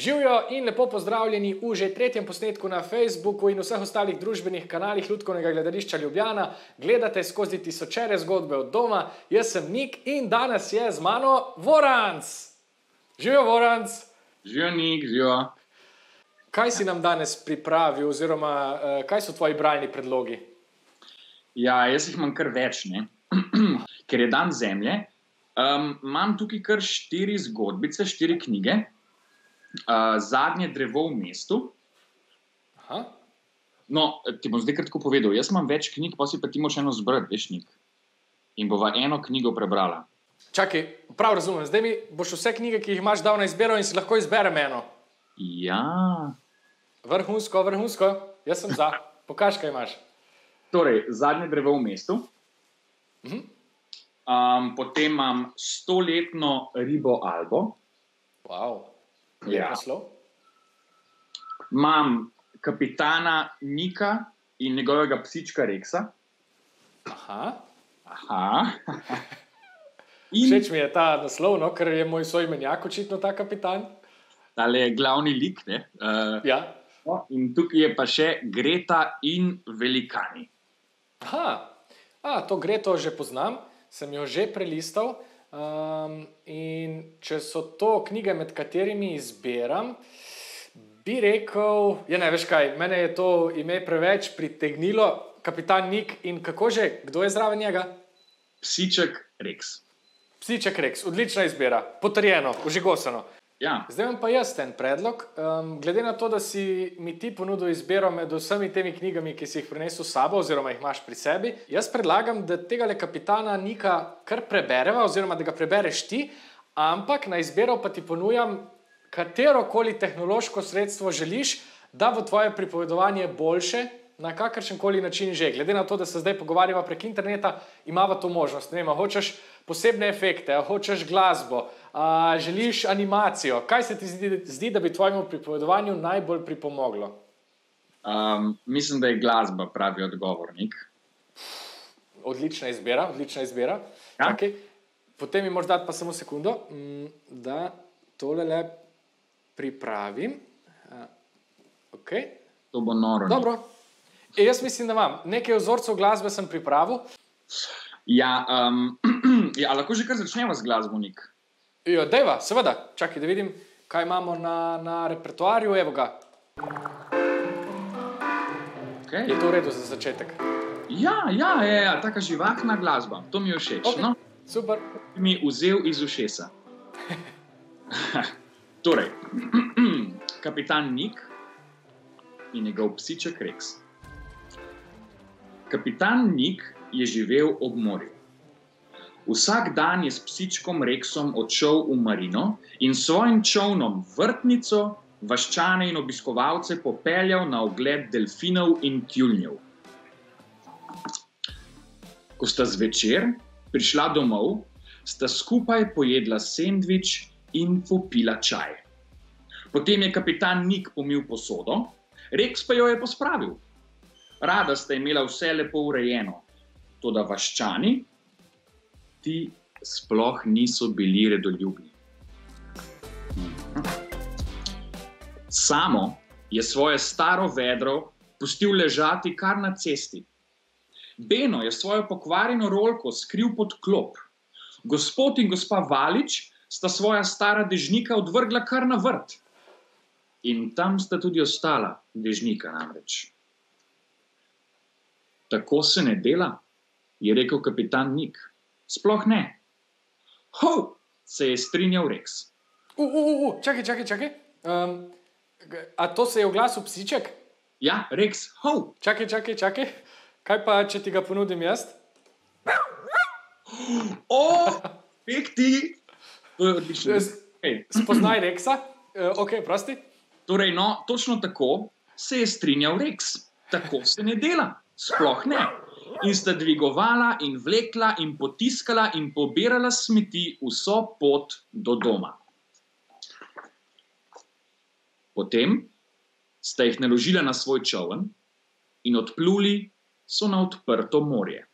Živijo in lepo pozdravljeni v že tretjem posnetku na Facebooku in vseh ostalih družbenih kanalih Ljudskega gledališča Ljubljana. Gledate skozi tisočere zgodbe od doma, jaz sem Nik in danes je z mano Voranc. Živijo, Voranc. Živijo, Nik, živijo. Kaj si nam danes pripravil, oziroma uh, kaj so tvoji bralni predlogi? Ja, jaz jih imam kar več, ker je dan zemlje. Um, imam tukaj kar štiri zgodbice, štiri knjige uh, zadnje drevo v mestu. Aha. No, ti bom zdaj kratko povedal. Jaz imam več knjig, pa si pa ti moš eno zbrati, veš, nik. In bova eno knjigo prebrala. Čakaj, prav razumem. Zdaj mi boš vse knjige, ki jih imaš, dal na izbiro in si lahko izberem eno. Ja. Vrhunsko, vrhunsko, jaz sem za. Pokaž, kaj imaš. Torej, zadnje drevo v mestu. Mhm. Um, potem imam stoletno ribo Albo. Wow. Ja. Naslov. Imam kapitana Nika in njegovega psička Reksa. Aha. Aha. In Všeč mi je ta naslov, no, ker je moj soimenjak očitno ta kapitan. je glavni lik. ne, Uh, Ja. no, in tukaj je pa še Greta in velikani. Aha, A, to gre, to že poznam, sem jo že prelistal. Um, in če so to knjige, med katerimi izbiram, bi rekel, ja, ne veš kaj, mene je to ime preveč pritegnilo, kapitan Nik in kako že, kdo je zraven njega? Psiček Reks. Psiček Reks, odlična izbira, potrjeno, užigosano. Ja, Zdaj imam pa jaz en predlog. Um, glede na to, da si mi ti ponudil izbiro med vsemi temi knjigami, ki si jih prinesel s sabo, oziroma jih imaš pri sebi, jaz predlagam, da tega le kapitana Nika kar prebereva, oziroma da ga prebereš ti, ampak na izbiro pa ti ponujam katero koli tehnološko sredstvo želiš, da v tvoje pripovedovanje boljše. Na kakršen koli način že, glede na to, da se zdaj pogovarjava prek interneta, imamo to možnost. Ne vem, a hočeš posebne efekte, hočeš glasbo, a želiš animacijo. Kaj se ti zdi, zdi, da bi tvojemu pripovedovanju najbolj pripomoglo? um, mislim, da je glasba pravi odgovornik. Odlična izbira, odlična izbira. Ja. Čakaj, potem mi moraš dati pa samo sekundo, mm, da tole le pripravim. Okay. To bo noro. Dobro. E, jaz mislim, da imam nekaj vzorcev glasbe, sem pripravil. Ja, um, ja, lahko že kar začnemo z glasbo, Nik. Jo, deva, seveda, čakaj, da vidim, kaj imamo na, na repertoarju. Evo ga, Okay. je to v redu za začetek. Ja, ja, je, ja, taka živahna glasba, to mi je všeč. Okej. No, Super. mi je vzel iz ušesa. torej, kapitan Nik in njegov psiček Reks. Kapitan Nik je živel ob morju. Vsak dan je s psičkom Reksom odšel v marino in s svojim čovnom vrtnico, vaščane in obiskovalce popeljal na ogled delfinov in tjulnjev. Ko sta zvečer prišla domov, sta skupaj pojedla sendvič in popila čaj. Potem je kapitan Nik pomil posodo, Reks pa jo je pospravil. Rada sta imela vse lepo urejeno, toda vaščani, ti sploh niso bili redoljubni. Samo je svoje staro vedro pustil ležati kar na cesti. Beno je svojo pokvarjeno rolko skril pod klop. Gospod in gospa Valič sta svoja stara dežnika odvrgla kar na vrt. In tam sta tudi ostala, dežnika namreč. Tako se ne dela, je rekel kapitan Nik. Sploh ne. Ho, se je strinjal Reks. U, u, u, u, čakaj, čakaj, čakaj. Um, a to se je oglasil psiček? Ja, Reks, ho, Čakaj, čakaj, čakaj. Kaj pa, če ti ga ponudim jaz? o, pek ti. Odlično. Spoznaj Reksa, uh, ok, prosti. Torej, no, točno tako se je strinjal Reks. Tako se ne dela, sploh ne. In sta dvigovala in vlekla in potiskala in pobirala smeti vso pot do doma. Potem sta jih naložila na svoj čovn in odpluli so na odprto morje.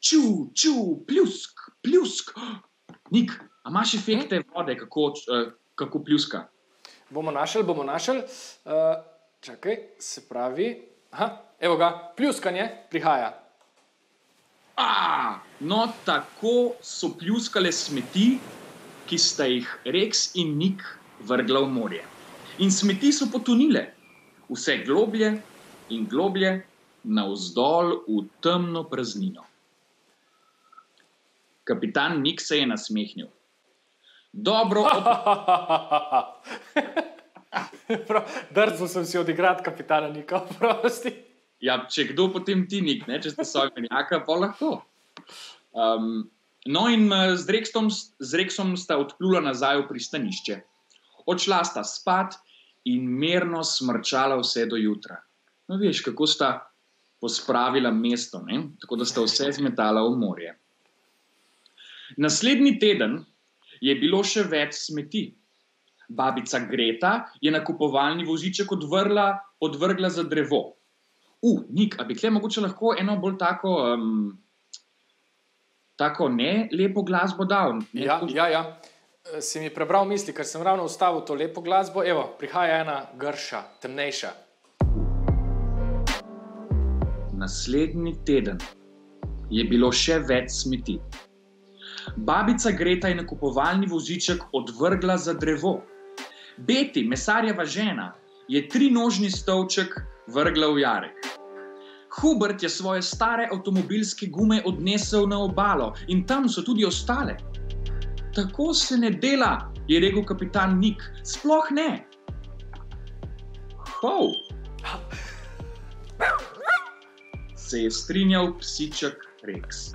Ču, ču, pljusk, pljusk. Nik, a imaš efekte vode, kako, eh, kako pljuska? bomo našli, bomo našli. Uh, čakaj, se pravi. Aha, evo ga, pljuskanje prihaja. A, no, tako so pljuskale smeti, ki sta jih Rex in Nik vrgla v morje. In smeti so potonile, vse globlje in globlje, navzdol v temno praznino. Kapitan Nik se je nasmehnil. Dobro, Drzel sem si odigrati kapitana Nika, prosti. ja, če kdo potem ti nik, ne, če ste sojenjaka, pa lahko. Um, no, in eh, z Rexom, z Rexom sta odplula nazaj v pristanišče. Odšla sta spat in mirno smrčala vse do jutra. No, veš, kako sta pospravila mesto, ne? tako da sta vse zmetala v morje. Naslednji teden je bilo še več smeti. Babica Greta je nakupovalni voziček odvrla, odvrgla za drevo. U, Nik, a bi kle mogoče lahko eno bolj tako, um, tako ne lepo glasbo dal? Ne, Ja, tako- ja, ja. Eh, Si mi prebral misli, ker sem ravno ustavil to lepo glasbo. Evo, prihaja ena grša, temnejša. Naslednji teden je bilo še več smeti. Babica Greta je nakupovalni voziček odvrgla za drevo. Beti, mesarjeva žena, je trinožni stolček vrgla v jarek. Hubert je svoje stare avtomobilske gume odnesel na obalo in tam so tudi ostale. Tako se ne dela, je rekel kapitan Nik, sploh ne. Hov, se je strinjal psiček Rex.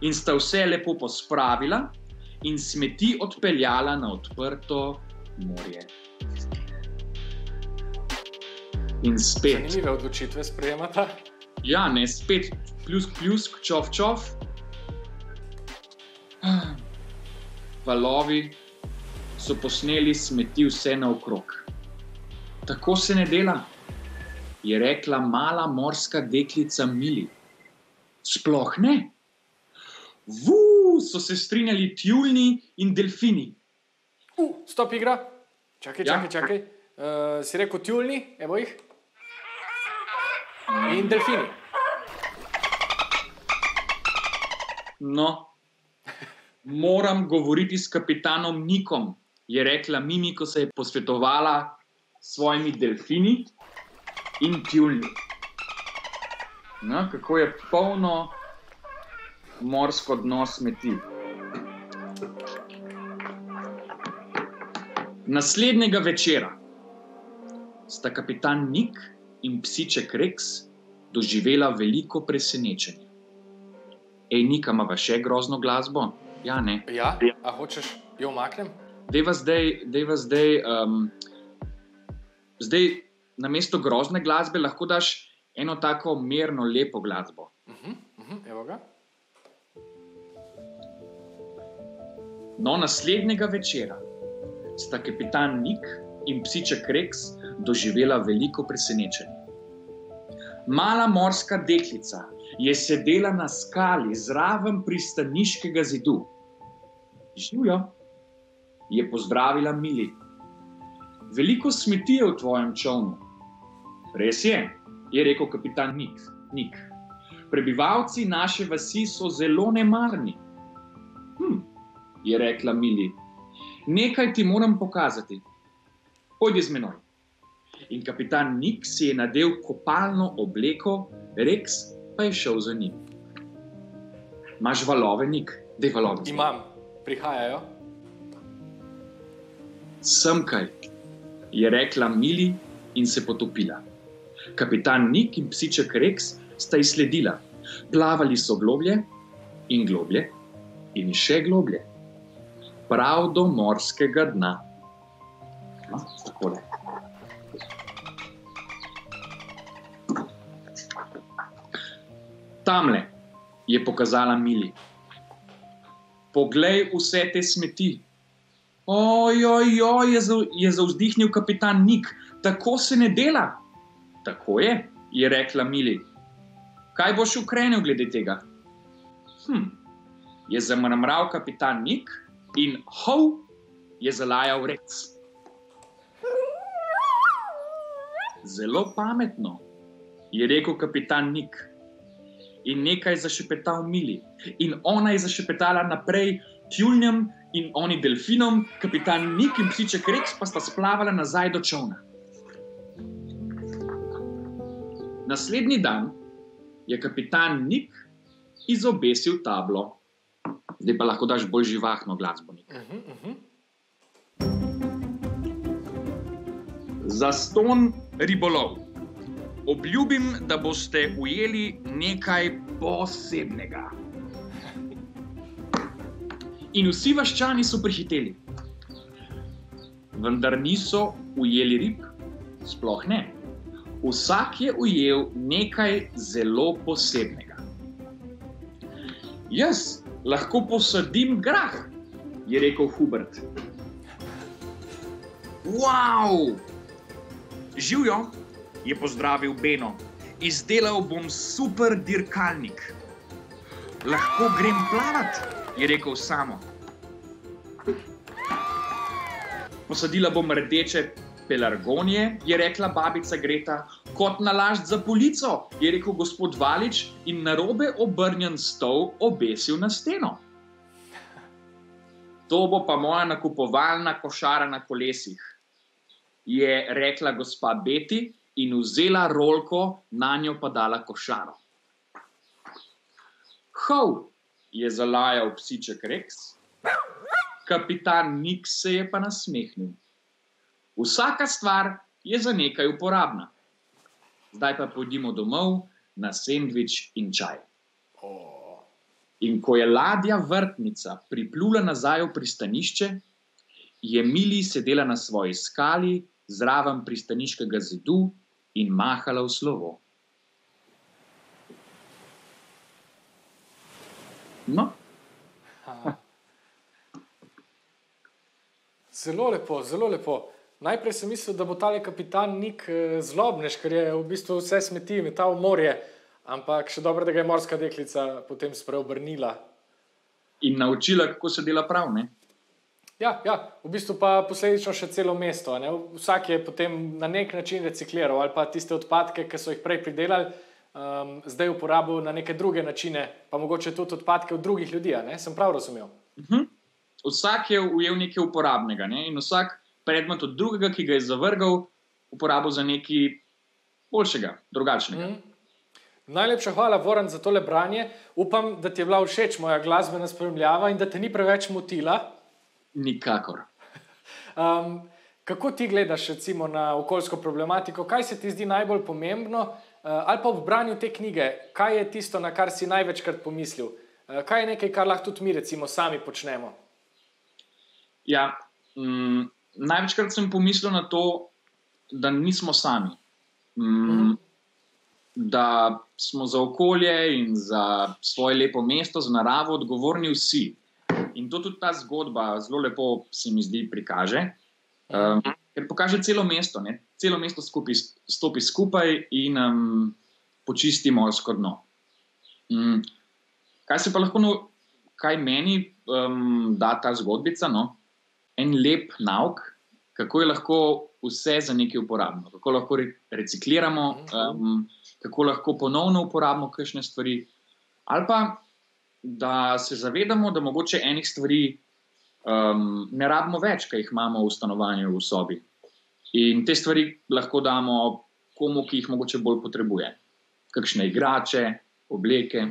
In sta vse lepo pospravila in smeti odpeljala na odprto morje. In spet, Zanimive odločitve sprejemata. ja, ne, spet pljusk, pljusk, čov, čov. Valovi so posneli smeti vse naokrog. Tako se ne dela, je rekla mala morska deklica Mili. Sploh ne. Vu, so se strinjali tjulni in delfini. Uh, stop igra. Čakaj, Ja. čakaj, čakaj. Uh, si rekel tjulni, evo jih. In delfini. No, moram govoriti s kapitanom Nikom, je rekla Mimi, ko se je posvetovala s svojimi delfini in tjulni. No, kako je polno morsko dno smeti. Naslednjega večera sta kapitan Nik in psiček Rex doživela veliko presenečenje. Ej, Nika ima še grozno glasbo? Ja, ne. Ja, a hočeš jo umaknem? Deva zdaj, deva zdaj, um, zdaj na mesto grozne glasbe lahko daš eno tako mirno, lepo glasbo. Uh -huh, uh -huh, evo ga. No, naslednjega večera sta kapitan Nik in psiček Rex doživela veliko presenečenje. Mala morska deklica je sedela na skali zraven pristaniškega zidu. Živijo, je pozdravila Mili. Veliko smeti je v tvojem čovnu. Res je, je rekel kapitan Nik. Nik. Prebivalci naše vasi so zelo nemarni. Hm, je rekla Mili. Nekaj ti moram pokazati. Pojdi z menoj. In kapitan Nik si je nadel kopalno obleko, Rex pa je šel za njim. Imaš valove, Nik, dej valove. Imam, prihajajo. Semkaj, je rekla Mili in se potopila. Kapitan Nik in psiček Rex sta ji sledila. Plavali so globlje in globlje in še globlje, prav do morskega dna. No, takole. Tamle je pokazala Mili. Poglej vse te smeti. Ojoj, je, zau- je zauzdihnil kapitan Nik, tako se ne dela. Tako je, je rekla Mili. Kaj boš ukrenil glede tega? Hm, je zamrmral kapitan Nik in hov je zalajal Rex. zelo pametno, je rekel kapitan Nik. In nekaj zašepetal Mili. In ona je zašepetala naprej tjulnjem in oni delfinom, kapitan Nik in psiček Reks pa sta splavala nazaj do čovna. Naslednji dan je kapitan Nik izobesil tablo. Zdaj pa lahko daš bolj živahno glasbo. Uh -huh, uh -huh. Za ston ribolov. Obljubim, da boste ujeli nekaj posebnega. In vsi vaščani so prihiteli. Vendar niso ujeli rib, sploh ne. Vsak je ujel nekaj zelo posebnega. Jaz lahko posadim grah, je rekel Hubert. Wow! Živijo, je pozdravil Beno. Izdelal bom super dirkalnik. Lahko grem plavat, je rekel samo. Posadila bom rdeče pelargonije, je rekla babica Greta, kot nalašč za polico, je rekel gospod Valič in na robe obrnjen stol obesil na steno. To bo pa moja nakupovalna košara na kolesih, je rekla gospa Beti in vzela rolko, na njo pa dala košaro. Hov, je zalajal psiček Rex. Kapitan Nik se je pa nasmehnil. Vsaka stvar je za nekaj uporabna. Zdaj pa pojdimo domov na sendvič in čaj. Oh. In ko je ladja vrtnica priplula nazaj v pristanišče, je Mili sedela na svoji skali zraven pristaniškega zidu in mahala v slovo. No, Aha. Zelo lepo, zelo lepo. Najprej sem mislil, da bo tale kapitan nek zlobnež, ker je v bistvu vse smeti metal v morje, ampak še dobro, da ga je morska deklica potem spreobrnila. in naučila, kako se dela prav. Ne? Ja, ja, v bistvu pa posledično še celo mesto. Ne? Vsak je potem na nek način recikliral ali pa tiste odpadke, ki so jih prej pridelali, um, zdaj uporabil na neke druge načine, pa mogoče tudi odpadke od drugih ljudi. Sem prav razumel. Mhm. Vsak je ujel nekaj uporabnega ne? in vsak predmet od drugega, ki ga je zavrgal, uporabil za nekaj boljšega, drugačnega. Mm. Najlepša hvala, Voran, za tole branje. Upam, da ti je bila všeč moja glasbena spremljava in da te ni preveč motila. Nikakor. Um, kako ti gledaš recimo, na okoljsko problematiko? Kaj se ti zdi najbolj pomembno? Uh, ali pa v branju te knjige, kaj je tisto, na kar si največkrat pomislil? Uh, kaj je nekaj, kar lahko tudi mi recimo, sami počnemo? Ja, mm, največkrat sem pomislil na to, da nismo sami. Mm, Mhm. Da smo za okolje in za svoje lepo mesto, za naravo odgovorni vsi. In to tudi ta zgodba zelo lepo se mi zdi prikaže. Um, ker pokaže celo mesto, ne? celo mesto skupaj, stopi skupaj in um, počisti morsko dno. Um, kaj se pa lahko, no, kaj meni um, da ta zgodbica? No? En lep nauk, kako je lahko vse za nekaj uporabno, kako lahko re, recikliramo, um, kako lahko ponovno uporabimo kakšne stvari, ali pa da se zavedamo, da mogoče enih stvari um, ne rabimo več, ki jih imamo v stanovanju, v sobi. In te stvari lahko damo komu, ki jih mogoče bolj potrebuje. Kakšne igrače, obleke.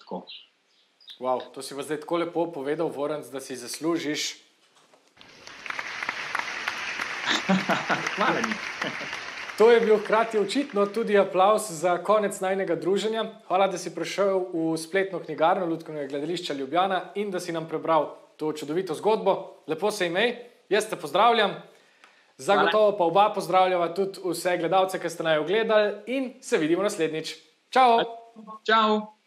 Tako. Wow, to si vas zdaj tako lepo povedal, Voran, da si zaslužiš. Hvala. To je bil hkrati očitno tudi aplaus za konec najnega druženja. Hvala, da si prišel v spletno knjigarno Ljudskega gledališča Ljubljana in da si nam prebral to čudovito zgodbo. Lepo se imej, jaz te pozdravljam. Zagotovo pa oba pozdravljava tudi vse gledalce, ki ste naj ogledali in se vidimo naslednjič. Čau! Čau!